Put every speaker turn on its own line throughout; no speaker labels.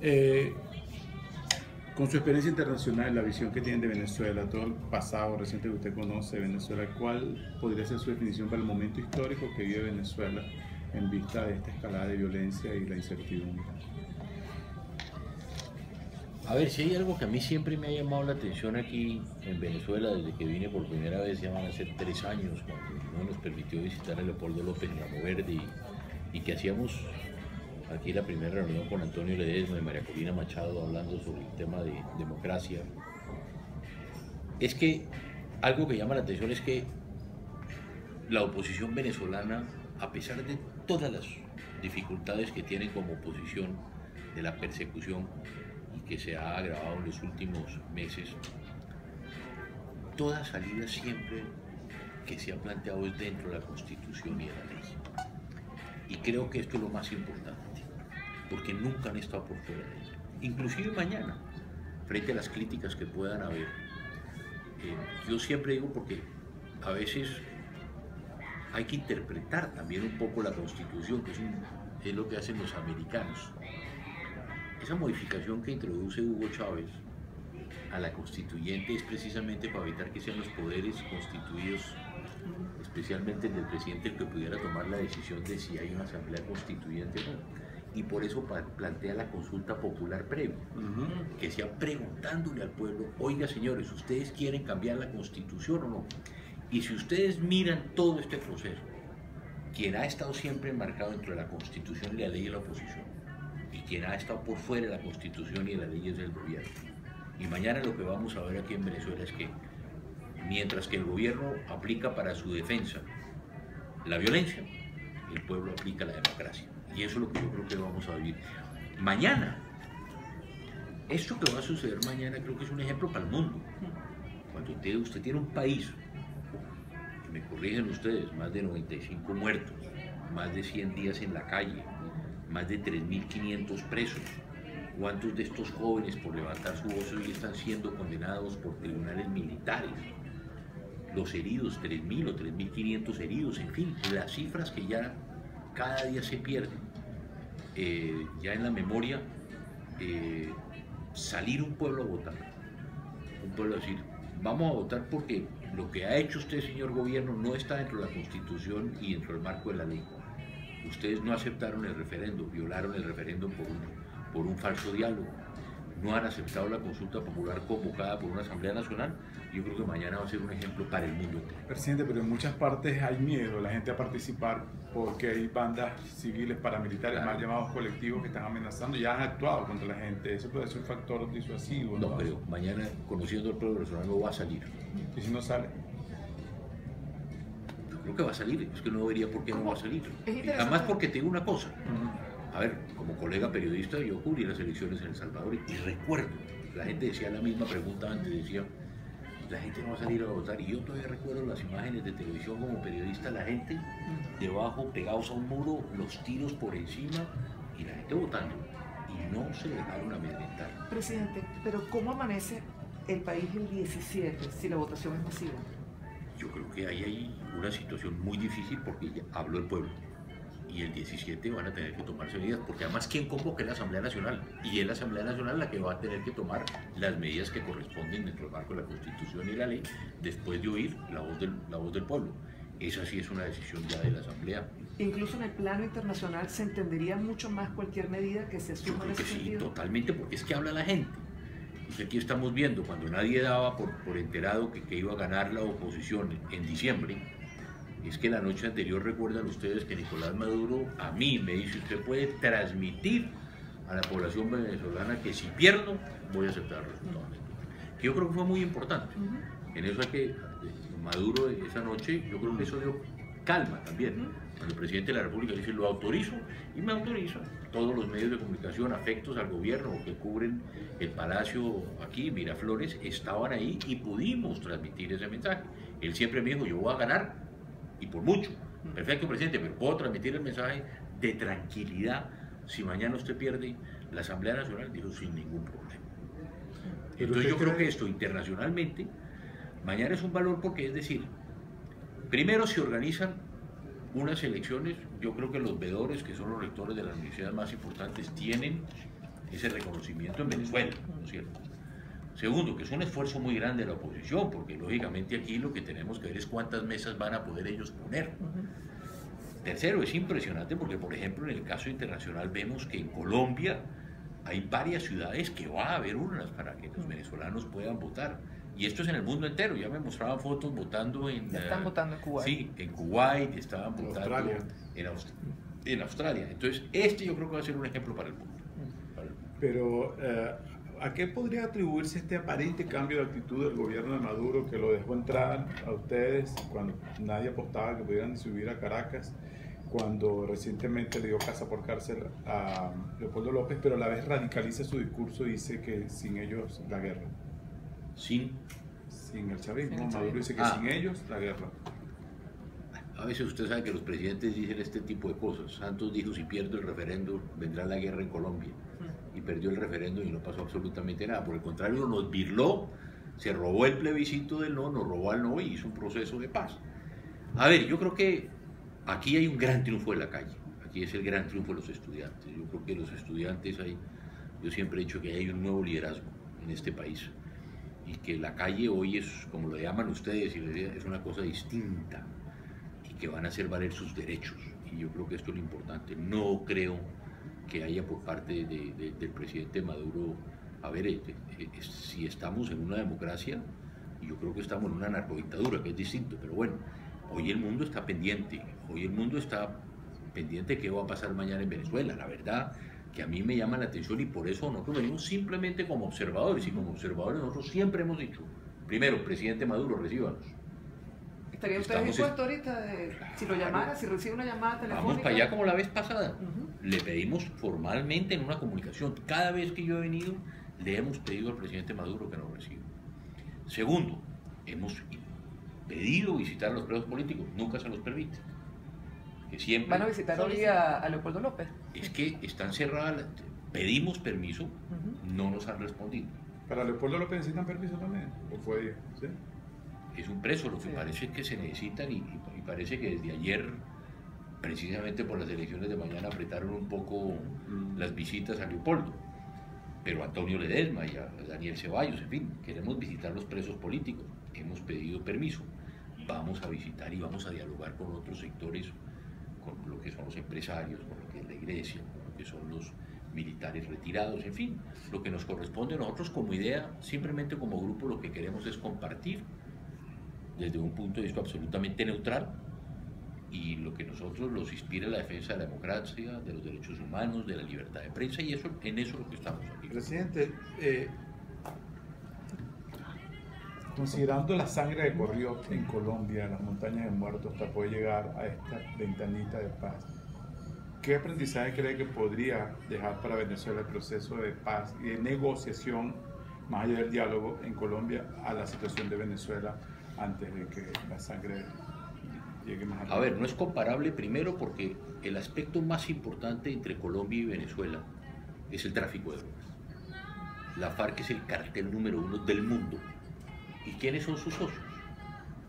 Eh, con su experiencia internacional, la visión que tienen de Venezuela, todo el pasado reciente que usted conoce de Venezuela, ¿cuál podría ser su definición para el momento histórico que vive Venezuela en vista de esta escalada de violencia y la incertidumbre?
A ver, si hay algo que a mí siempre me ha llamado la atención aquí en Venezuela, desde que vine por primera vez, ya van a ser tres años, cuando no nos permitió visitar a Leopoldo López en Ramo Verde y, y que hacíamos aquí la primera reunión con Antonio Ledesma y María Corina Machado hablando sobre el tema de democracia, es que algo que llama la atención es que la oposición venezolana, a pesar de todas las dificultades que tiene como oposición, de la persecución y que se ha agravado en los últimos meses, toda salida siempre que se ha planteado es dentro de la Constitución y de la ley. Y creo que esto es lo más importante, porque nunca han estado por fuera de eso. Inclusive mañana, frente a las críticas que puedan haber. Eh, yo siempre digo porque a veces hay que interpretar también un poco la Constitución, que es, es lo que hacen los americanos. Esa modificación que introduce Hugo Chávez a la constituyente es precisamente para evitar que sean los poderes constituidos, especialmente el del presidente, el que pudiera tomar la decisión de si hay una asamblea constituyente o no. Y por eso plantea la consulta popular previa, que sea preguntándole al pueblo, oiga señores, ¿ustedes quieren cambiar la constitución o no? Y si ustedes miran todo este proceso, quien ha estado siempre enmarcado dentro de la constitución y la ley de la oposición, y quien ha estado por fuera de la constitución y de las leyes del gobierno. Y mañana lo que vamos a ver aquí en Venezuela es que mientras que el gobierno aplica para su defensa la violencia, el pueblo aplica la democracia. Y eso es lo que yo creo que vamos a vivir. Mañana, esto que va a suceder mañana creo que es un ejemplo para el mundo. Cuando usted, usted tiene un país, que me corrigen ustedes, más de 95 muertos, más de 100 días en la calle, más de 3.500 presos. ¿Cuántos de estos jóvenes por levantar su voz hoy están siendo condenados por tribunales militares? Los heridos, 3.000 o 3.500 heridos, en fin, las cifras que ya cada día se pierden. Eh, ya en la memoria, eh, salir un pueblo a votar, un pueblo a decir, vamos a votar porque lo que ha hecho usted, señor gobierno, no está dentro de la Constitución y dentro del marco de la ley. Ustedes no aceptaron el referéndum, violaron el referéndum por un, por un falso diálogo, no han aceptado la consulta popular convocada por una Asamblea Nacional, yo creo que mañana va a ser un ejemplo para el mundo entero.
Presidente, pero en muchas partes hay miedo la gente a participar porque hay bandas civiles paramilitares, mal llamados colectivos, que están amenazando y han actuado contra la gente. Eso puede ser un factor disuasivo.
No, pero mañana, conociendo el pueblo venezolano, va a salir.
¿Y si no sale?
creo que va a salir, es que no vería por qué no va a salir. Además porque te digo una cosa, a ver, como colega periodista yo cubrí las elecciones en El Salvador y, recuerdo, la gente decía la misma pregunta antes, decía, la gente no va a salir a votar y yo todavía recuerdo las imágenes de televisión como periodista, la gente debajo, pegados a un muro, los tiros por encima y la gente votando y no se dejaron amedrentar.
Presidente, pero ¿cómo amanece el país el 17 si la votación es masiva?
yo creo que ahí hay una situación muy difícil porque ya habló el pueblo. Y el 17 van a tener que tomarse medidas, porque además, ¿quién convoca es la Asamblea Nacional? Y es la Asamblea Nacional la que va a tener que tomar las medidas que corresponden dentro del marco de la Constitución y la ley, después de oír la voz del, la voz del pueblo. Esa sí es una decisión ya de la Asamblea.
Incluso en el plano internacional se entendería mucho más cualquier medida que se asuma
en ese que Sí, totalmente, porque es que habla la gente. Pues aquí estamos viendo, cuando nadie daba por, por enterado que, que, iba a ganar la oposición en diciembre, es que la noche anterior recuerdan ustedes que Nicolás Maduro a mí me dice, usted puede transmitir a la población venezolana que si pierdo voy a aceptar. Que yo creo que fue muy importante. En eso hay que, Maduro esa noche, yo creo que eso dio calma también. Cuando el presidente de la República dice lo autorizo y me autoriza. Todos los medios de comunicación afectos al gobierno que cubren el palacio aquí, Miraflores, estaban ahí y pudimos transmitir ese mensaje. Él siempre me dijo, yo voy a ganar y por mucho. Perfecto, presidente, pero puedo transmitir el mensaje de tranquilidad. Si mañana usted pierde la Asamblea Nacional, dijo, sin ningún problema. Entonces yo creo que esto internacionalmente, mañana es un valor porque es decir, primero se organizan unas elecciones, yo creo que los vedores, que son los rectores de las universidades más importantes, tienen ese reconocimiento en Venezuela, ¿no es cierto? Segundo, que es un esfuerzo muy grande de la oposición, porque lógicamente aquí lo que tenemos que ver es cuántas mesas van a poder ellos poner. Tercero, es impresionante porque, por ejemplo, en el caso internacional vemos que en Colombia hay varias ciudades que va a haber urnas para que los venezolanos puedan votar. Y esto es en el mundo entero. Ya me mostraban fotos votando en...
Ya están
eh,
votando en Kuwait.
Sí, en Kuwait, estaban
En
votando
Australia.
En, Aust- en Australia. Entonces, este yo creo que va a ser un ejemplo para el mundo. Para el mundo.
Pero, eh, ¿a qué podría atribuirse este aparente cambio de actitud del gobierno de Maduro que lo dejó entrar a ustedes cuando nadie apostaba que pudieran subir a Caracas? Cuando recientemente le dio casa por cárcel a Leopoldo López, pero a la vez radicaliza su discurso y dice que sin ellos la guerra.
Sin,
Sin el chavismo,
Sin el
Maduro dice que
Ah.
sin ellos la guerra.
a veces usted sabe que los presidentes dicen este tipo de cosas. Santos dijo, si pierdo el referéndum, vendrá la guerra en Colombia. Perdió el referéndum y no pasó absolutamente nada. Por el contrario, nos virló, se robó el plebiscito del no, nos robó al no y hizo un proceso de paz. A ver, yo creo que aquí hay un gran triunfo de la calle. Aquí es el gran triunfo de los estudiantes. Yo creo que los estudiantes hay, yo siempre he dicho que hay un nuevo liderazgo en este país y que la calle hoy es, como lo llaman ustedes, es una cosa distinta y que van a hacer valer sus derechos. Y yo creo que esto es lo importante. No creo que haya por parte de- de- del presidente Maduro, a ver, eh, eh, si estamos en una democracia, yo creo que estamos en una narcodictadura, que es distinto, pero bueno, hoy el mundo está pendiente, hoy el mundo está pendiente de qué va a pasar mañana en Venezuela, la verdad que a mí me llama la atención y por eso nosotros venimos simplemente como observadores y como observadores nosotros siempre hemos dicho, primero, presidente Maduro, recíbanos,
¿Estaría usted dispuesto ahorita de, si lo llamara, si recibe una llamada telefónica?
vamos para allá como la vez pasada. Le pedimos formalmente en una comunicación. Cada vez que yo he venido, le hemos pedido al presidente Maduro que nos reciba. Segundo, hemos pedido visitar a los presos políticos, nunca se los permite. Que siempre
¿Van a visitar hoy a, a Leopoldo López?
es que están cerradas, pedimos permiso,
Ujú.
no nos han respondido.
¿Para Leopoldo López necesitan permiso también? ¿O fue ¿sí?
Es un preso, lo que
Sí.
parece es que se necesitan y, y- y parece que desde ayer, precisamente por las elecciones de mañana, apretaron un poco las visitas a Leopoldo. Pero a Antonio Ledesma y a Daniel Ceballos, en fin, queremos visitar los presos políticos. Hemos pedido permiso. Vamos a visitar y vamos a dialogar con otros sectores, con lo que son los empresarios, con lo que es la iglesia, con lo que son los militares retirados, en fin, lo que nos corresponde a nosotros como idea, simplemente como grupo lo que queremos es compartir desde un punto de vista absolutamente neutral y lo que nosotros los inspira la defensa de la democracia, de los derechos humanos, de la libertad de prensa y eso en eso es lo que estamos aquí.
Presidente, eh, considerando la sangre que corrió en Colombia, en las montañas de muertos, hasta poder llegar a esta ventanita de paz, ¿qué aprendizaje cree que podría dejar para Venezuela el proceso de paz y de negociación, más allá del diálogo en Colombia, a la situación de Venezuela antes de que la sangre
A ver, no es comparable primero porque el aspecto más importante entre Colombia y Venezuela es el tráfico de drogas. La FARC es el cartel número uno del mundo. ¿Y quiénes son sus socios?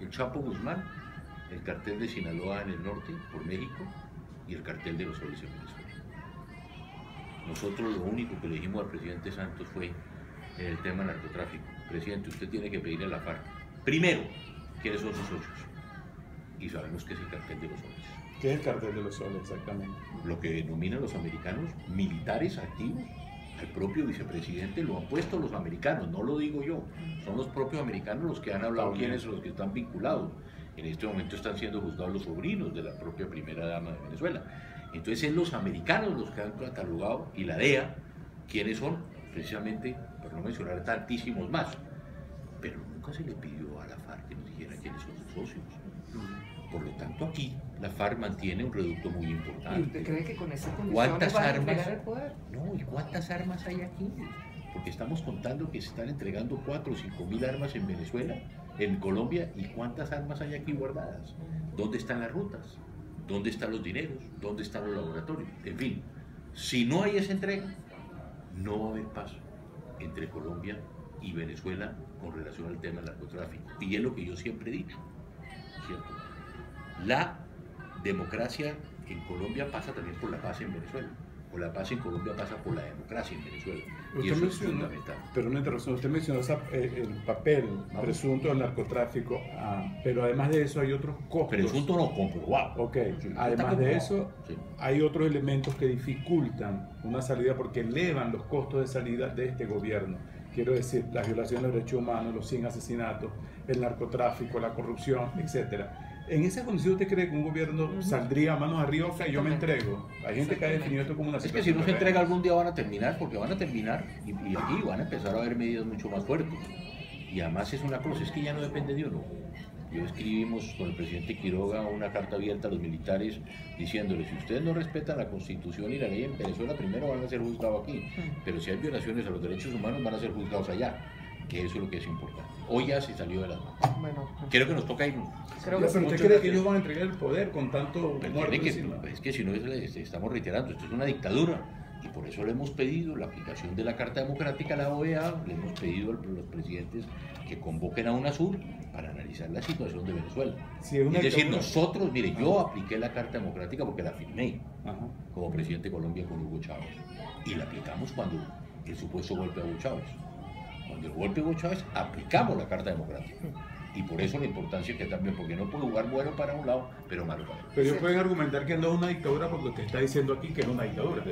El Chapo Guzmán, el cartel de Sinaloa en el norte, por México, y el cartel de los soles en Venezuela. Nosotros lo único que le dijimos al presidente Santos fue el tema narcotráfico. Presidente, usted tiene que pedirle a la FARC, primero, quiénes son sus socios. Y sabemos que es el cartel de los soles.
¿Qué es el cartel de los soles exactamente?
Lo que denominan los americanos militares activos. El propio vicepresidente lo han puesto los americanos, no lo digo yo. Son los propios americanos los que han hablado quiénes son los que están vinculados. En este momento están siendo juzgados los sobrinos de la propia primera dama de Venezuela. Entonces es los americanos los que han catalogado y la DEA quiénes son, precisamente, por no mencionar tantísimos más. Pero nunca se le pidió a la FARC que nos dijera quiénes son sus socios. Por lo tanto, aquí la FARC mantiene un reducto muy
¿Y
importante.
usted cree que con esas condiciones
¿Cuántas
van a
armas?
el poder?
No, ¿y cuántas armas hay aquí? Porque estamos contando que se están entregando 4 o 5 mil armas en Venezuela, en Colombia, ¿y cuántas armas hay aquí guardadas? ¿Dónde están las rutas? ¿Dónde están los dineros? ¿Dónde están los laboratorios? En fin, si no hay esa entrega, no va a haber paz entre Colombia y Venezuela con relación al tema del narcotráfico. Y es lo que yo siempre he dicho, ¿cierto? La democracia en Colombia pasa también por la paz en Venezuela. o la paz en Colombia pasa por la democracia en Venezuela. Y
Usted
eso es
mencionó,
fundamental.
pero una interrupción, usted mencionó eh, el papel
Vamos.
presunto del narcotráfico, ah, pero además de eso hay otros costos.
Presunto no comprobado.
Ok,
Sí,
además de eso,
Sí.
hay otros elementos que dificultan una salida porque elevan los costos de salida de este gobierno. Quiero decir, las violaciones de los derechos humanos, los 100 asesinatos, el narcotráfico, la corrupción, etcétera. ¿En esa condición usted cree que un gobierno
Ujú.
saldría manos arriba y yo me entrego? Hay gente que ha definido esto como una
Es que si
situación
no se entrega algún día van a terminar, porque van a terminar y, y aquí van a empezar a haber medidas mucho más fuertes. Y además es una cosa, es que ya no depende de uno. Yo escribimos con el presidente Quiroga una carta abierta a los militares diciéndoles, si ustedes no respetan la constitución y la ley en Venezuela, primero van a ser juzgados aquí. Pero si hay violaciones a los derechos humanos, van a ser juzgados allá. Que eso es lo que es importante. Hoy ya se salió de las manos.
Bueno,
Creo que nos toca irnos.
creo
Ya,
que
pero usted cree que ellos van a entregar el poder con tanto
que, es que si no, es- es- estamos reiterando, esto es una dictadura. Y por eso le hemos pedido la aplicación de la Carta Democrática a la OEA, le hemos pedido a los presidentes que convoquen a UNASUR para analizar la situación de Venezuela.
Si es una
Es decir, nosotros, mire, yo apliqué la Carta Democrática porque la firmé
Ajá.
como presidente de Colombia con Hugo Chávez. Y la aplicamos cuando el supuesto golpe a Hugo Chávez. Cuando el golpe a Hugo Chávez, aplicamos la Carta Democrática. Y por eso la importancia que también, porque no puede jugar bueno para un lado, pero malo para el otro.
Pero ellos
Sí.
pueden argumentar que no es una dictadura porque usted está diciendo aquí que es una dictadura.